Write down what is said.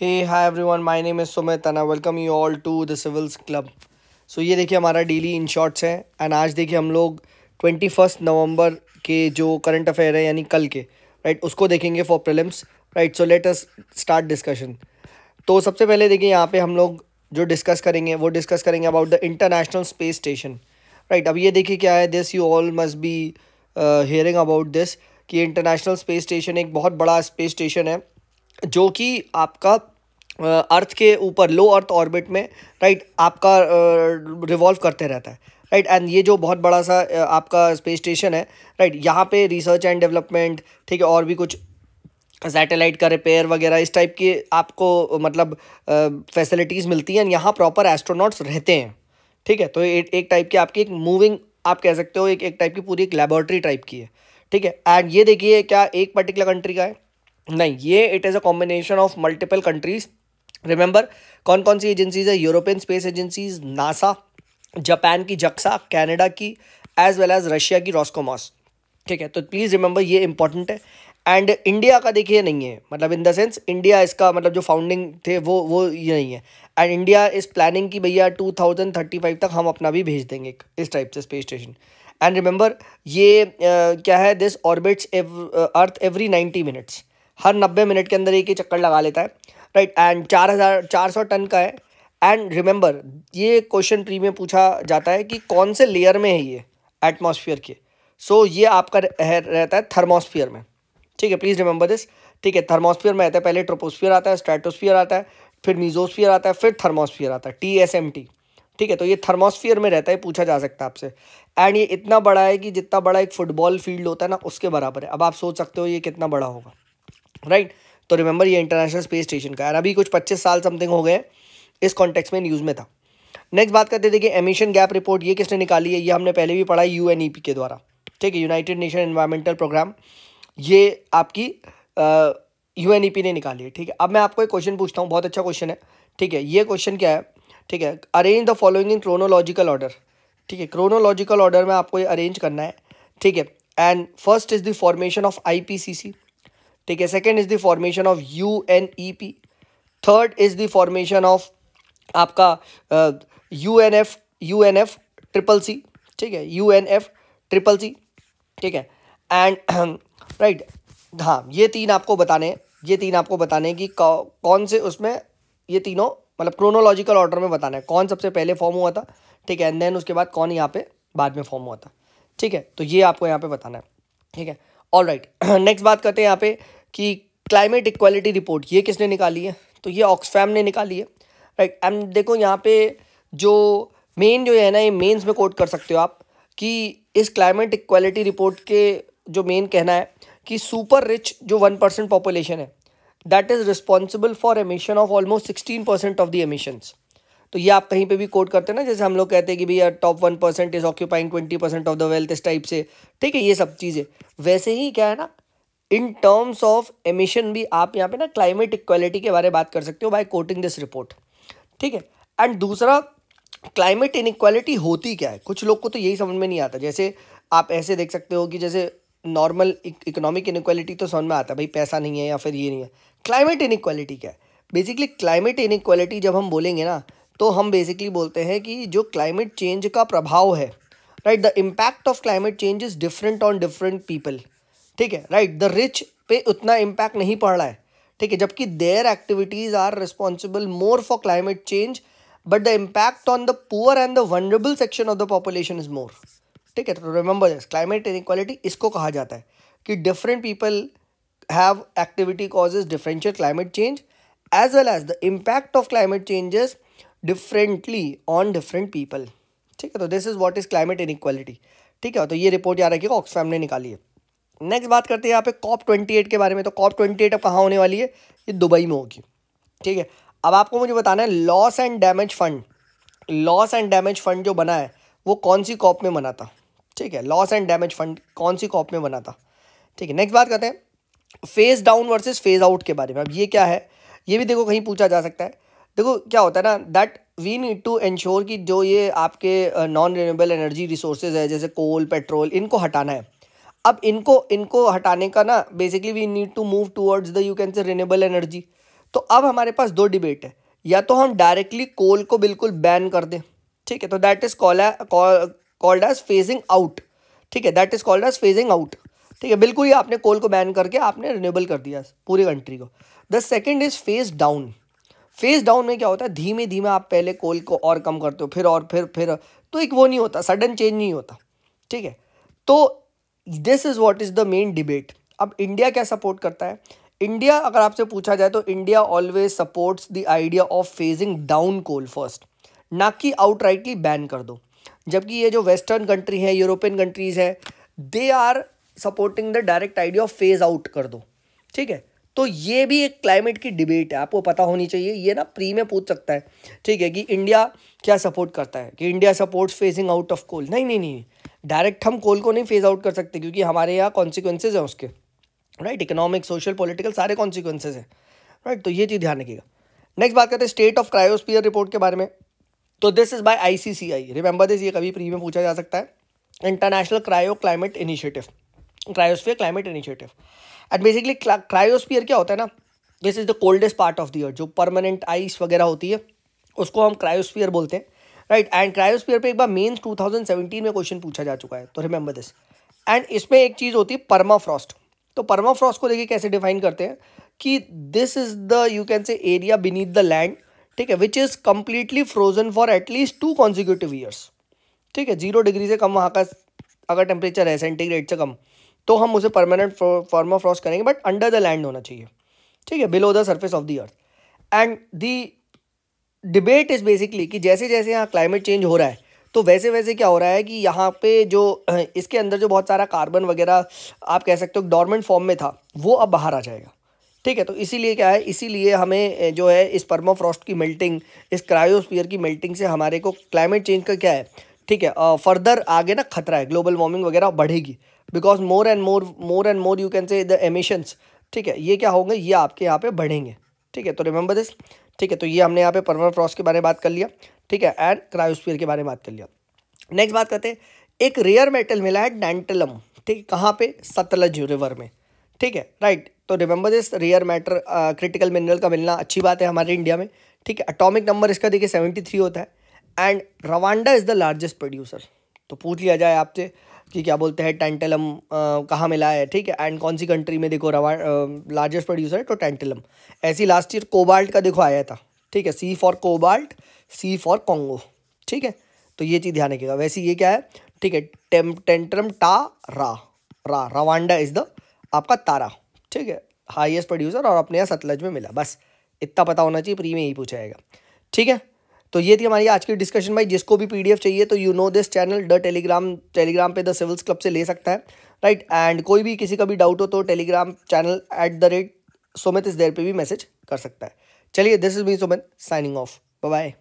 Hey, hi everyone. My name is Sumit and I welcome you all to the civils club so ये देखिए हमारा daily in shorts है and आज देखिए हम लोग ट्वेंटी फ़र्स्ट नवंबर के जो करंट अफेयर है यानी कल के राइट right, उसको देखेंगे for prelims right so let us start discussion तो सबसे पहले देखिए यहाँ पे हम लोग जो डिस्कस करेंगे वो डिस्कस करेंगे about the international space station right अब ये देखिए क्या है this you all must be hearing about this कि इंटरनेशनल स्पेस स्टेशन एक बहुत बड़ा स्पेस स्टेशन है। जो कि आपका अर्थ के ऊपर लो अर्थ ऑर्बिट में राइट आपका रिवॉल्व करते रहता है राइट एंड ये जो बहुत बड़ा सा आपका स्पेस स्टेशन है राइट यहाँ पे रिसर्च एंड डेवलपमेंट ठीक है, और भी कुछ सैटेलाइट का रिपेयर वगैरह, इस टाइप की आपको मतलब फैसिलिटीज़ मिलती हैं यहाँ प्रॉपर एस्ट्रोनॉट्स रहते हैं, ठीक है तो एक एक टाइप की आपकी एक मूविंग आप कह सकते हो, एक एक टाइप की पूरी एक लेबोरेटरी टाइप की है, ठीक है एंड ये देखिए क्या एक पर्टिकुलर कंट्री का है नहीं ये it is a combination of multiple countries remember कौन कौन सी एजेंसीज है? European space agencies NASA Japan की जक्सा कनाडा की एज वेल एज रशिया की रॉस्कोमॉस ठीक है तो प्लीज़ रिमेंबर ये इंपॉर्टेंट है. एंड इंडिया का देखिए नहीं है. मतलब इन द सेंस इंडिया इसका मतलब जो फाउंडिंग थे वो वो ये नहीं है. एंड इंडिया इस प्लानिंग की भैया टू थाउज़ेंड थर्टी फाइव तक हम अपना भी भेज देंगे इस टाइप से स्पेस स्टेशन एंड रिमेंबर ये uh, क्या है? This orbits earth every ninety minutes हर नब्बे मिनट के अंदर एक ही चक्कर लगा लेता है। राइट एंड चार हज़ार चार सौ टन का है। एंड रिमेंबर ये क्वेश्चन प्री में पूछा जाता है कि कौन से लेयर में है ये एटमॉस्फेयर के। सो so, ये आपका रहता है थर्मोस्फियर में। ठीक है प्लीज़ रिमेंबर दिस ठीक है थर्मोस्फियर में रहता है पहले ट्रोपोस्फियर आता है स्ट्रेटोस्फियर आता है फिर मीजोस्फियर आता है फिर थर्मोस्फियर आता है टी एस एम टी ठीक है तो ये थर्मोस्फियर में रहता है पूछा जा सकता है आपसे। एंड ये इतना बड़ा है कि जितना बड़ा एक फुटबॉल फ़ील्ड होता है ना उसके बराबर है। अब आप सोच सकते हो ये कितना बड़ा होगा। राइट तो रिमेंबर ये इंटरनेशनल स्पेस स्टेशन का है। अभी कुछ पच्चीस साल समथिंग हो गए इस कॉन्टेक्स में न्यूज़ में था। नेक्स्ट बात करते देखिए एमिशन गैप रिपोर्ट ये किसने निकाली है? ये हमने पहले भी पढ़ा यू के द्वारा। ठीक है यूनाइटेड नेशन इन्वायरमेंटल प्रोग्राम ये आपकी यू ने निकाली है। ठीक है, अब मैं आपको एक क्वेश्चन पूछता हूँ, बहुत अच्छा क्वेश्चन है। ठीक है, ये क्वेश्चन क्या है? ठीक है arrange the following in chronological order ठीक है क्रोनोलॉजिकल ऑर्डर में आपको ये अरेंज करना है। ठीक है and first is the formation of IPCC ठीक है second is the formation of U N E P third is the formation of आपका U N F U N F triple C ठीक है U N F triple C ठीक है and right हाँ ये तीन आपको बताने ये तीन आपको बताने कि कौन से उसमें ये तीनों मतलब क्रोनोलॉजिकल ऑर्डर में बताना है, कौन सबसे पहले फॉर्म हुआ था, ठीक है एंड देन उसके बाद कौन यहाँ पे बाद में फॉर्म हुआ था, ठीक है तो ये आपको यहाँ पे बताना है, ठीक है ऑल राइट नेक्स्ट बात करते हैं यहाँ पे कि क्लाइमेट इक्वालिटी रिपोर्ट ये किसने निकाली है? तो ये ऑक्सफैम ने निकाली है। राइट एंड देखो यहाँ पे जो मेन जो है ना, ये मेंस में कोट कर सकते हो आप कि इस क्लाइमेट इक्वालिटी रिपोर्ट के जो मेन कहना है कि सुपर रिच जो वन परसेंट पॉपुलेशन है that is responsible for emission of almost sixteen percent of the emissions तो ये आप कहीं पे भी कोट करते हैं ना, जैसे हम लोग कहते हैं कि भैया top one percent is occupying twenty percent of the wealth इस टाइप से, ठीक है, ये सब चीज़ें। वैसे ही क्या है ना इन टर्म्स ऑफ़ एमिशन भी आप यहाँ पे ना क्लाइमेट इक्वालिटी के बारे में बात कर सकते हो बाय कोटिंग दिस रिपोर्ट ठीक है? एंड दूसरा क्लाइमेट इनक्वालिटी होती क्या है? कुछ लोग को तो यही समझ में नहीं आता। जैसे आप ऐसे देख सकते हो कि जैसे नॉर्मल इकोनॉमिक इनक्वालिटी तो समझ में आता है, भाई पैसा नहीं है या फिर ये नहीं है। क्लाइमेट इनक्वालिटी क्या है? बेसिकली क्लाइमेट इनक्वालिटी जब हम बोलेंगे ना तो हम बेसिकली बोलते हैं कि जो क्लाइमेट चेंज का प्रभाव है right the impact of climate change is different on different people ठीक है राइट द रिच पे उतना इम्पैक्ट नहीं पड़ रहा है। ठीक है, जबकि their activities are responsible more for climate change but the impact on the poor and the vulnerable section of the population is more ठीक है तो रिमेंबर दिस क्लाइमेट इनक्वालिटी इसको कहा जाता है कि different people have activity causes differential climate change as well as the impact of climate changes differently on different people ठीक है तो this is what is climate inequality ठीक है तो ये रिपोर्ट याद रखिएगा ऑक्सफैम ने निकाली है। नेक्स्ट बात करते हैं यहाँ पे कॉप ट्वेंटी एट के बारे में। तो कॉप ट्वेंटी एट अब कहाँ होने वाली है? ये दुबई में होगी। ठीक है? अब आपको मुझे बताना है loss and damage fund loss and damage fund जो बना है, वो कौन सी कॉप में बना था? ठीक है? लॉस एंड डैमेज फंड कौन सी कॉप में बना था? ठीक है? नेक्स्ट बात करते हैं phase down versus phase out के बारे में। अब ये क्या है? ये भी देखो, कहीं पूछा जा सकता है। देखो, क्या होता है ना that we need to ensure कि जो ये आपके नॉन रिन्यूएबल एनर्जी रिसोर्सेज है, जैसे कोल पेट्रोल इनको हटाना है। अब इनको इनको हटाने का ना basically we need to move towards the you can say renewable energy तो अब हमारे पास दो डिबेट है। या तो हम डायरेक्टली कोल को बिल्कुल बैन कर दें। ठीक है? तो that is call called as phasing out ठीक है? That is called as phasing out ठीक है? बिल्कुल ही आपने कोल को बैन करके आपने रिन्यूएबल कर दिया, पूरी कंट्री को। The second is phase down phase down में क्या होता है? धीमे धीमे आप पहले कोल को और कम करते हो, फिर और, फिर फिर तो एक वो नहीं होता सडन चेंज नहीं होता। ठीक है? तो this is what is the main debate अब इंडिया क्या सपोर्ट करता है? इंडिया अगर आपसे पूछा जाए तो India always supports the idea of phasing down coal first ना कि आउटराइटली बैन कर दो। जबकि ये जो वेस्टर्न कंट्री है यूरोपियन कंट्रीज़ है they are supporting the direct idea of phase out कर दो। ठीक है? तो ये भी एक क्लाइमेट की डिबेट है, आपको पता होनी चाहिए, ये ना प्री में पूछ सकता है, ठीक है, कि इंडिया क्या सपोर्ट करता है, कि India supports phasing out of coal नहीं नहीं नहीं डायरेक्ट हम कोल को नहीं फ़ेज़ आउट कर सकते, क्योंकि हमारे यहाँ कॉन्सिक्वेंसेज हैं उसके राइट इकोनॉमिक सोशल पॉलिटिकल सारे कॉन्सिक्वेंसेज हैं राइट तो ये चीज़ ध्यान रखिएगा। नेक्स्ट बात करते हैं स्टेट ऑफ़ क्रायोस्पियर रिपोर्ट के बारे में तो this is by I C C I remember this ये कभी प्री में पूछा जा सकता है international cryo climate initiative cryosphere climate initiative and basically cryosphere क्या होता है ना? This is the coldest part of the year जो परमानेंट आइस वगैरह होती है, उसको हम क्रायोस्फियर बोलते हैं राइट एंड क्रायोस्फियर पे एक बार मेन 2017 में क्वेश्चन पूछा जा चुका है तो रिमेंबर दिस एंड इसमें एक चीज़ होती है परमा फ्रॉस्ट तो परमा फ्रॉस्ट को देखिए कैसे डिफाइन करते हैं, कि this is the you can say area beneath the land ठीक है which is completely frozen for at least two consecutive years ठीक है ज़ीरो डिग्री से कम वहाँ का, अगर टेम्परेचर है सेंटीग्रेड से कम तो हम उसे परमानेंट फॉर्मा फ्रॉस्ट करेंगे बट अंडर द लैंड होना चाहिए। ठीक है? Below the surface of the earth and the debate is basically कि जैसे जैसे यहाँ क्लाइमेट चेंज हो रहा है तो वैसे वैसे क्या हो रहा है कि यहाँ पे जो, इसके अंदर जो बहुत सारा कार्बन वगैरह, आप कह सकते हो डॉर्मेंट फॉर्म में था, वो अब बाहर आ जाएगा। ठीक है? तो इसीलिए क्या है? इसीलिए हमें जो है, इस परमाफ्रॉस्ट की मेल्टिंग इस क्रायोस्फीयर की मेल्टिंग से हमारे को क्लाइमेट चेंज का क्या है? ठीक है? फर्दर आगे ना खतरा है ग्लोबल वार्मिंग वगैरह बढ़ेगी। Because more and more more and more you can say the emissions ठीक है, ये क्या होंगे? ये आपके यहाँ पे बढ़ेंगे। ठीक है तो रिमेंबर दिस ठीक है तो ये हमने यहाँ पे परवर फ्रॉस्ट के बारे में बात कर लिया। ठीक है एंड क्रायोस्फीयर के बारे में बात कर लिया। नेक्स्ट बात करते हैं। एक रेयर मेटल मिला है डेंटलम। ठीक है, कहाँ पे? सतलज रिवर में। ठीक है राइट तो remember this rare matter critical mineral का मिलना अच्छी बात है हमारे इंडिया में। ठीक है अटोमिक नंबर इसका देखिए सेवेंटी थ्री होता है। And Rwanda is the largest producer तो पूछ लिया जाए आपसे। कि क्या बोलते हैं टेंटलम कहाँ मिला है, ठीक है? एंड कौन सी कंट्री में देखो, रवा लार्जेस्ट प्रोड्यूसर है तो टेंटलम ऐसी लास्ट ईयर कोबाल्ट का देखो, आया था, ठीक है? C for cobalt C for Congo ठीक है? तो ये चीज़ ध्यान रखिएगा। वैसे ये क्या है, ठीक है? टेम टेंटलम टा रा रा रवांडा इज़ द आपका तारा, ठीक है? हाईएस्ट प्रोड्यूसर और अपने यहाँ सतलज में मिला, बस। इतना पता होना चाहिए, प्री में यही पूछा जाएगा, ठीक है? तो ये थी हमारी आज की डिस्कशन भाई, जिसको भी पीडीएफ चाहिए तो you know this channel the Telegram Telegram पे द सिविल्स क्लब से ले सकता है राइट एंड कोई भी किसी का भी डाउट हो तो Telegram channel at the rate Sumit is there पे भी मैसेज कर सकता है। चलिए this is me Sumit signing off bye